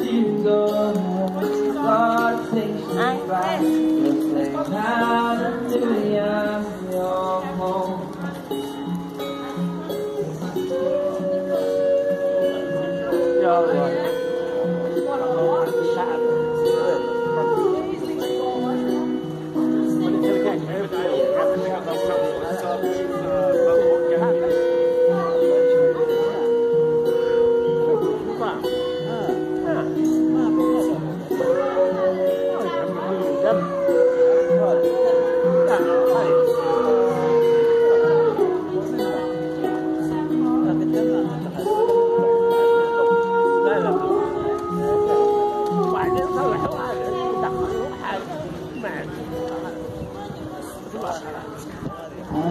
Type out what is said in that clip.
you go. God takes you back. Just say hallelujah, you're home. Hãy なぜか。